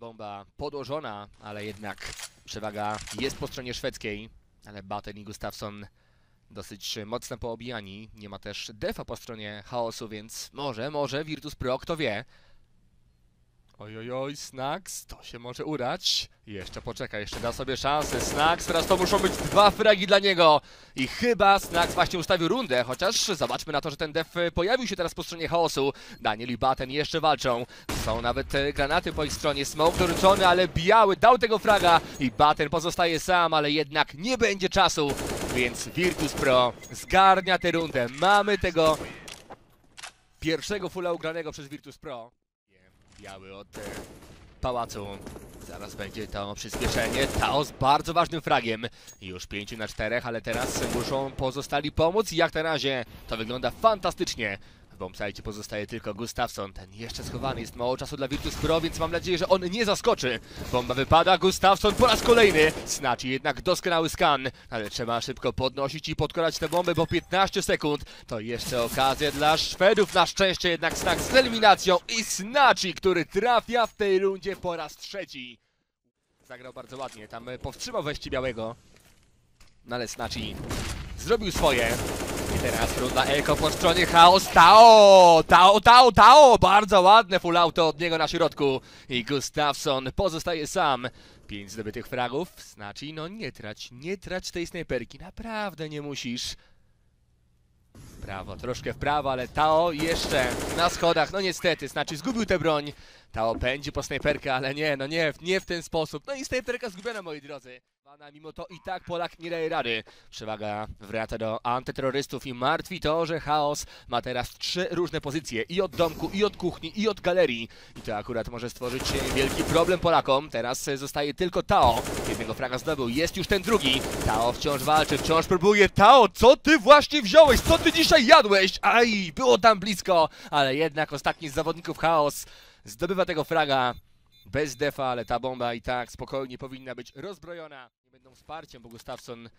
Bomba podłożona, ale jednak przewaga jest po stronie szwedzkiej. Ale Batten i Gustafsson dosyć mocno poobijani. Nie ma też defa po stronie chaosu, więc może, może Virtus Pro, kto wie. Oj, oj, oj, Snax, to się może udać. Jeszcze poczeka, jeszcze da sobie szansę. Snax, teraz to muszą być dwa fragi dla niego. I chyba Snax właśnie ustawił rundę, chociaż zobaczmy na to, że ten def pojawił się teraz po stronie chaosu. Daniel i Batten jeszcze walczą. Są nawet e, granaty po ich stronie. Smoke dorzucony, ale biały dał tego fraga. I Batten pozostaje sam, ale jednak nie będzie czasu. Więc Virtus Pro zgarnia tę rundę. Mamy tego pierwszego fulla ugranego przez Virtus Pro. Biały od e, pałacu. Zaraz będzie to przyspieszenie. Tao z bardzo ważnym fragiem. Już 5 na 4, ale teraz muszą pozostali pomóc. Jak na razie to wygląda fantastycznie. W bombsite pozostaje tylko Gustafsson. Ten jeszcze schowany. Jest mało czasu dla Virtus Pro, więc mam nadzieję, że on nie zaskoczy. Bomba wypada. Gustafsson po raz kolejny. Znaczy jednak doskonały skan. Ale trzeba szybko podnosić i podkładać te bomby, bo 15 sekund to jeszcze okazja dla Szwedów. Na szczęście jednak Snack z eliminacją i Snachi, który trafia w tej rundzie po raz trzeci. Zagrał bardzo ładnie. Tam powstrzymał wejście białego. No ale Snachi zrobił swoje. I teraz runda Eko po stronie Chaos. Tao! Tao, Tao, Tao! Bardzo ładne full auto od niego na środku. I Gustafsson pozostaje sam. Pięć zdobytych fragów. Znaczy, no nie trać, nie trać tej snajperki. Naprawdę nie musisz. Prawo, troszkę w prawo, ale Tao jeszcze na schodach. No niestety, znaczy zgubił tę broń. Tao pędzi po snajperkę, ale nie, no nie, nie w ten sposób. No i snajperka zgubiona, moi drodzy. Mimo to i tak Polak nie daje rady. Przewaga wraca do antyterrorystów i martwi to, że Chaos ma teraz trzy różne pozycje. I od domku, i od kuchni, i od galerii. I to akurat może stworzyć wielki problem Polakom. Teraz zostaje tylko Tao. Jednego fraga zdobył, jest już ten drugi. Tao wciąż walczy, wciąż próbuje. Tao, co ty właśnie wziąłeś? Co ty dzisiaj jadłeś? Aj, było tam blisko. Ale jednak ostatni z zawodników Chaos zdobywa tego fraga. Bez defa, ale ta bomba i tak spokojnie powinna być rozbrojona. Nie będą wsparciem, bo Gustafsson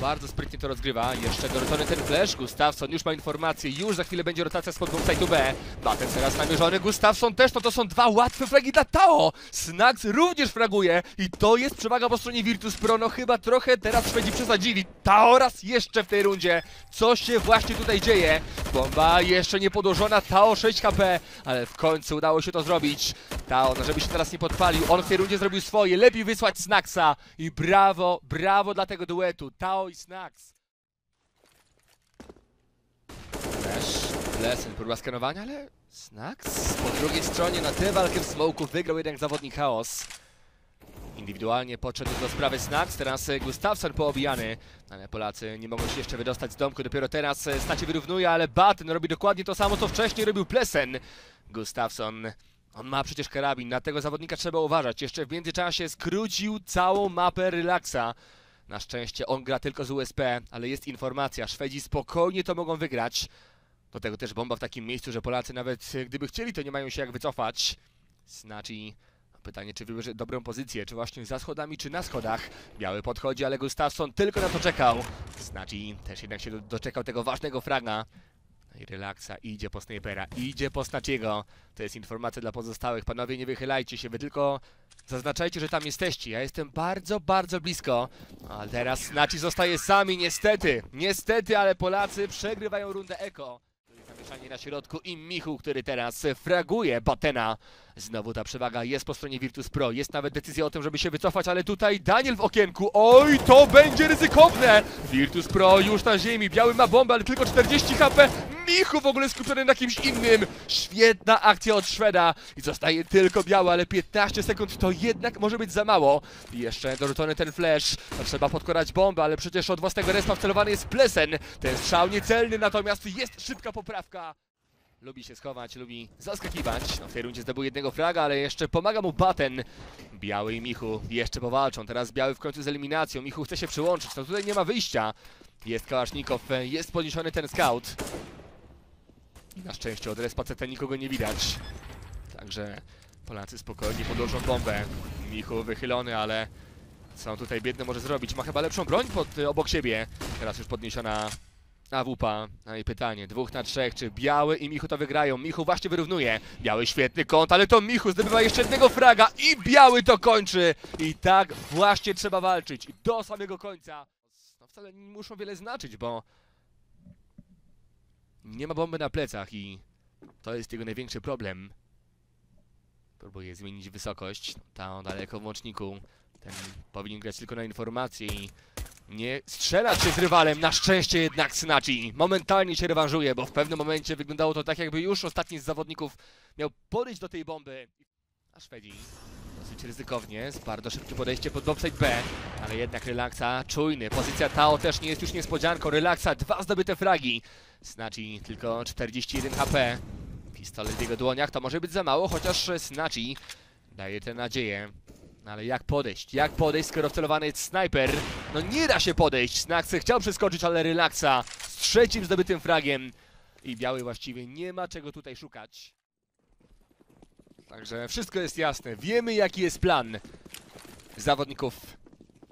bardzo sprytnie to rozgrywa. Jeszcze dorzucony ten flash. Gustafsson już ma informację. Już za chwilę będzie rotacja spod bombsite'u B. Batem teraz namierzony. Gustafsson też. No to są dwa łatwe fragi dla Tao. Snax również fraguje. I to jest przewaga po stronie Virtus Pro. No chyba trochę teraz Szwedzi przesadzili. Tao raz jeszcze w tej rundzie. Co się właśnie tutaj dzieje? Bomba jeszcze nie podłożona. Tao 6 HP. Ale w końcu udało się to zrobić. Tao, no żeby się teraz nie podpalił. On w tej rundzie zrobił swoje. Lepiej wysłać Snaxa. I brawo, brawo dla tego duetu. Tao i Snax. Też Lesen, próba skanowania, ale Snax po drugiej stronie na tę walkę w smoku wygrał jednak zawodnik Chaos. Indywidualnie podszedł do sprawy Snax, teraz e, Gustafsson poobijany, ale Polacy nie mogą się jeszcze wydostać z domku, dopiero teraz e, Snacie wyrównuje, ale Batten robi dokładnie to samo, co wcześniej robił Plesen. Gustafsson, on ma przecież karabin, na tego zawodnika trzeba uważać, jeszcze w międzyczasie skrócił całą mapę relaksa. Na szczęście on gra tylko z USP, ale jest informacja, Szwedzi spokojnie to mogą wygrać. Do tego też bomba w takim miejscu, że Polacy nawet e, gdyby chcieli, to nie mają się jak wycofać. Znaczy, pytanie, czy wybierze dobrą pozycję, czy właśnie za schodami, czy na schodach. Biały podchodzi, ale Gustafsson tylko na to czekał. Znaczy, też jednak się do- doczekał tego ważnego fraga. I relaksa, idzie po snajpera, idzie po Snaciego. To jest informacja dla pozostałych. Panowie, nie wychylajcie się, wy tylko zaznaczajcie, że tam jesteście. Ja jestem bardzo, bardzo blisko. A teraz Snaci zostaje sami, niestety. Niestety, ale Polacy przegrywają rundę Eko. Zamieszanie na środku i Michu, który teraz fraguje Batena. Znowu ta przewaga jest po stronie Virtus Pro. Jest nawet decyzja o tym, żeby się wycofać, ale tutaj Daniel w okienku. Oj, to będzie ryzykowne! Virtus Pro już na ziemi. Biały ma bombę, ale tylko 40 HP. Michu w ogóle skupiony na kimś innym. Świetna akcja od Szweda. I zostaje tylko biały, ale 15 sekund to jednak może być za mało. I jeszcze dorzucony ten flash. To trzeba podkładać bombę, ale przecież od własnego respa wcelowany jest Plesen. Ten strzał niecelny, natomiast jest szybka poprawka. Lubi się schować, lubi zaskakiwać. No, w tej rundzie zdobył jednego fraga, ale jeszcze pomaga mu Baten. Biały i Michu jeszcze powalczą. Teraz Biały w końcu z eliminacją. Michu chce się przyłączyć. No tutaj nie ma wyjścia. Jest Kałasznikow, jest podniesiony ten scout. Na szczęście od respa CT nikogo nie widać. Także Polacy spokojnie podłożą bombę. Michu wychylony, ale co tutaj biedny może zrobić? Ma chyba lepszą broń pod, obok siebie. Teraz już podniesiona AWP. No i pytanie, dwóch na trzech, czy Biały i Michu to wygrają? Michu właśnie wyrównuje. Biały świetny kąt, ale to Michu zdobywa jeszcze jednego fraga i Biały to kończy. I tak właśnie trzeba walczyć do samego końca. No wcale nie muszą wiele znaczyć, bo nie ma bomby na plecach i to jest jego największy problem. Próbuje zmienić wysokość. Tam daleko w łączniku. Ten powinien grać tylko na informację i nie strzelać się z rywalem. Na szczęście jednak Snachi momentalnie się rewanżuje, bo w pewnym momencie wyglądało to tak, jakby już ostatni z zawodników miał podejść do tej bomby. A Szwedzi dosyć ryzykownie, bardzo szybkie podejście pod bobside B, ale jednak relaksa czujny. Pozycja Tao też nie jest już niespodzianką. Relaksa, dwa zdobyte fragi. Snachi tylko 41 HP. Pistolet w jego dłoniach to może być za mało, chociaż Snachi daje tę nadzieję. No ale jak podejść? Jak podejść, skoro wcelowany jest snajper? No nie da się podejść. Snaxy chciał przeskoczyć, ale relaksa z trzecim zdobytym fragiem. I biały właściwie nie ma czego tutaj szukać. Także wszystko jest jasne. Wiemy jaki jest plan zawodników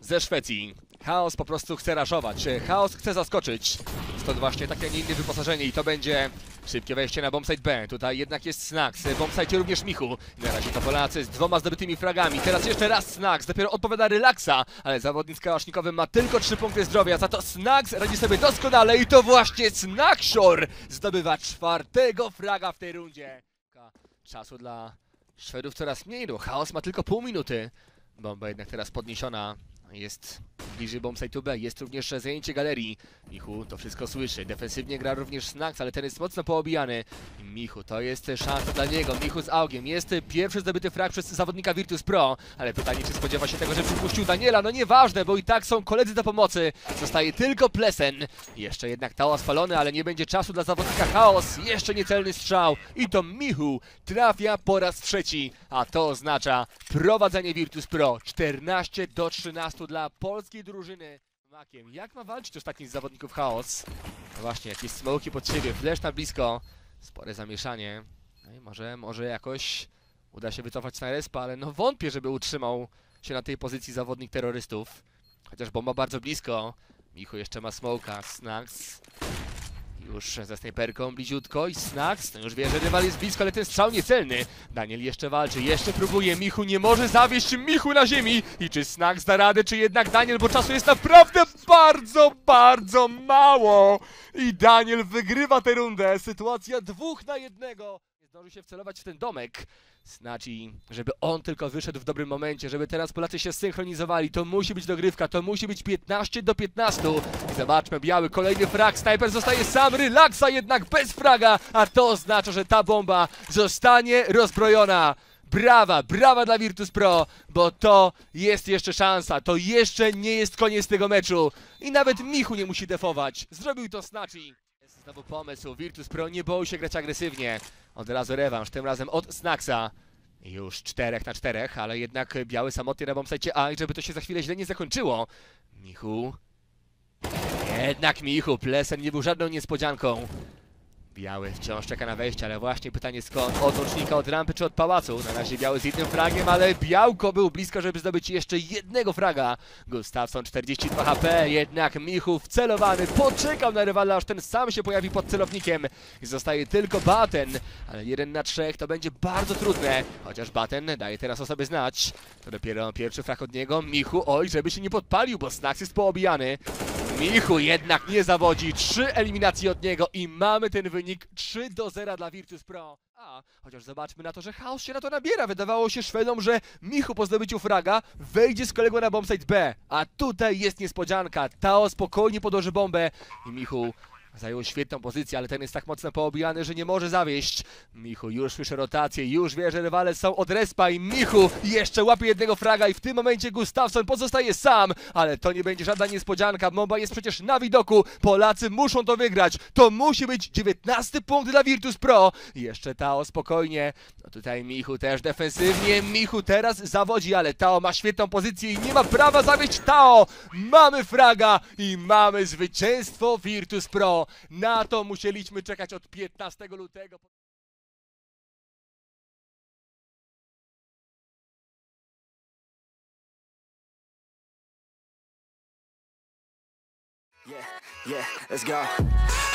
ze Szwecji. Chaos po prostu chce raszować. Chaos chce zaskoczyć. Stąd właśnie takie, nie inne wyposażenie i to będzie szybkie wejście na bombsite B. Tutaj jednak jest Snax. Bombsite również Michu. Na razie to Polacy z dwoma zdobytymi fragami. Teraz jeszcze raz Snax. Dopiero odpowiada relaksa, ale zawodnik z kałasznikowym ma tylko 3 punkty zdrowia. Za to Snax radzi sobie doskonale i to właśnie Snackshore zdobywa czwartego fraga w tej rundzie. Czasu dla Szwedów coraz mniej, no chaos ma tylko pół minuty. Bomba jednak teraz podniesiona. Jest bliżej bombsite B, jest również zajęcie galerii. Michu to wszystko słyszy. Defensywnie gra również Snax, ale ten jest mocno poobijany. Michu, to jest szansa dla niego. Michu z augiem. Jest pierwszy zdobyty frag przez zawodnika Virtus Pro. Ale pytanie, czy spodziewa się tego, że przypuścił Daniela? No nieważne, bo i tak są koledzy do pomocy. Zostaje tylko Plesen. Jeszcze jednak Tao spalony, ale nie będzie czasu dla zawodnika Chaos. Jeszcze niecelny strzał. I to Michu trafia po raz trzeci. A to oznacza prowadzenie Virtus Pro. 14 do 13 dla polskiej drużyny. Makiem. Jak ma walczyć ostatni z zawodników Chaos? No właśnie, jakieś smoki pod siebie, flash na blisko. Spore zamieszanie. No i może, może jakoś uda się wycofać na respa, ale no wątpię, żeby utrzymał się na tej pozycji zawodnik terrorystów. Chociaż bomba bardzo blisko. Michu jeszcze ma smoka. Snax już ze snajperką bliziutko i Snax, no już wie, że rywal jest blisko, ale ten strzał niecelny. Daniel jeszcze walczy, jeszcze próbuje, Michu nie może zawieść Michu na ziemi. I czy Snax da radę, czy jednak Daniel, bo czasu jest naprawdę bardzo, bardzo mało. I Daniel wygrywa tę rundę, sytuacja dwóch na jednego. Nie zdąży się wcelować w ten domek. Znaczy, żeby on tylko wyszedł w dobrym momencie, żeby teraz Polacy się synchronizowali. To musi być dogrywka, to musi być 15 do 15. I zobaczmy, biały, kolejny frag, snajper zostaje sam, relaksa jednak bez fraga, a to oznacza, że ta bomba zostanie rozbrojona. Brawa, brawa dla Virtus Pro, bo to jest jeszcze szansa, to jeszcze nie jest koniec tego meczu. I nawet Michu nie musi defować, zrobił to Snachi. Jest znowu pomysł, Virtus Pro nie boi się grać agresywnie. Od razu rewanż, tym razem od Snaxa. Już czterech na czterech, ale jednak biały samotnie na bombsite A i żeby to się za chwilę źle nie zakończyło. Michu. Jednak Michu, Plesen nie był żadną niespodzianką. Biały wciąż czeka na wejście, ale właśnie pytanie skąd? Od łącznika, od rampy czy od pałacu? Na razie biały z jednym fragiem, ale białko był blisko, żeby zdobyć jeszcze jednego fraga. Gustafsson 42 HP, jednak Michu wcelowany, poczekał na rywala, aż ten sam się pojawi pod celownikiem. Zostaje tylko Baten, ale jeden na trzech to będzie bardzo trudne. Chociaż Baten daje teraz o sobie znać. To dopiero pierwszy frag od niego. Michu, oj, żeby się nie podpalił, bo Snax jest poobijany. Michu jednak nie zawodzi. Trzy eliminacje od niego i mamy ten wynik 3 do 0 dla Virtus Pro. A, chociaż zobaczmy na to, że chaos się na to nabiera. Wydawało się Szwedom, że Michu po zdobyciu fraga wejdzie z kolegą na bombsite B. A tutaj jest niespodzianka. Tao spokojnie podłoży bombę i Michu Zajął świetną pozycję, ale ten jest tak mocno poobijany, że nie może zawieść. Michu już słyszy rotację, już wie, że rywale są od respa i Michu jeszcze łapie jednego fraga i w tym momencie Gustafsson pozostaje sam. Ale to nie będzie żadna niespodzianka, bomba jest przecież na widoku. Polacy muszą to wygrać. To musi być 19 punkt dla Virtus Pro. Jeszcze Tao spokojnie. No tutaj Michu też defensywnie. Michu teraz zawodzi, ale Tao ma świetną pozycję i nie ma prawa zawieść Tao. Mamy fraga i mamy zwycięstwo Virtus Pro. Na to musieliśmy czekać od 15 lutego. Yeah, yeah, let's go.